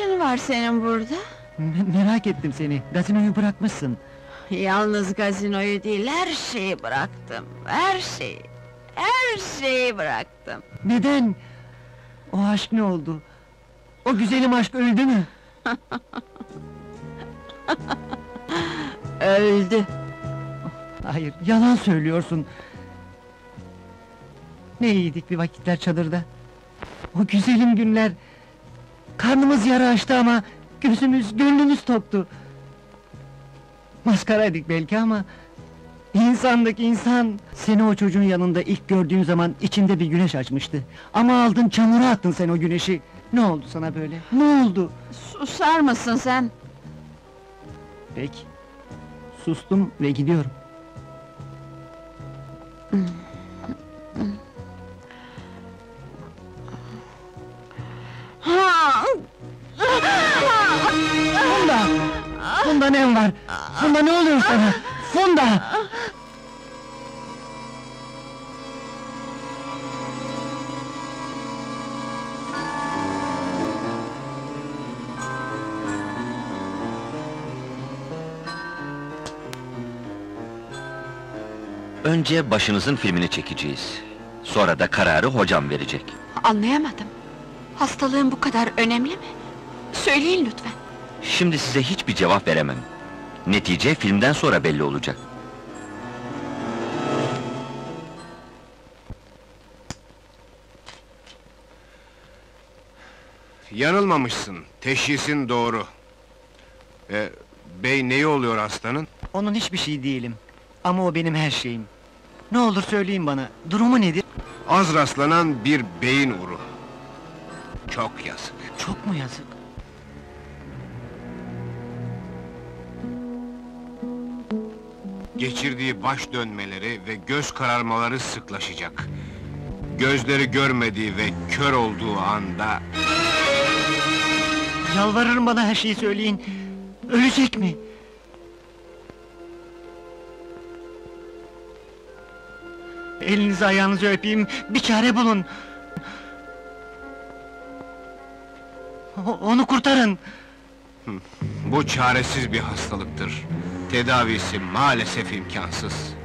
işin var senin burada? Me- merak ettim seni. Gazinoyu bırakmışsın. Yalnız gazinoyu değil, her şeyi bıraktım. Her şeyi. Her şeyi bıraktım. Neden? O aşk ne oldu? O güzelim aşk öldü mü? Öldü. Hayır, yalan söylüyorsun. Ne iyiydik bir vakitler çadırda. O güzelim günler. Karnımız yara açtı ama gözümüz, gönlümüz toktu. Maskaraydık belki ama insandık insan. Seni o çocuğun yanında ilk gördüğüm zaman içimde bir güneş açmıştı. Ama aldın çamura attın sen o güneşi. Ne oldu sana böyle? Ne oldu? Susar mısın sen? Peki. Sustum ve gidiyorum. Ha! Funda ne var? Funda ne oluyor sana? Funda! Önce başınızın filmini çekeceğiz. Sonra da kararı hocam verecek. Anlayamadım. Hastalığın bu kadar önemli mi? Söyleyin lütfen. Şimdi size hiçbir cevap veremem. Netice filmden sonra belli olacak. Yanılmamışsın, teşhisin doğru. Ee, bey neyi oluyor hastanın? Onun hiçbir şey değilim. Ama o benim her şeyim. Ne olur söyleyin bana, durumu nedir? Az rastlanan bir beyin uru. Çok yazık. Çok mu yazık? Geçirdiği baş dönmeleri ve göz kararmaları sıklaşacak. Gözleri görmediği ve kör olduğu anda... Yalvarırım bana her şeyi söyleyin. Ölecek mi? Elinizi ayağınızı öpeyim, bir çare bulun. O- onu kurtarın. Bu çaresiz bir hastalıktır. Tedavisi maalesef imkansız.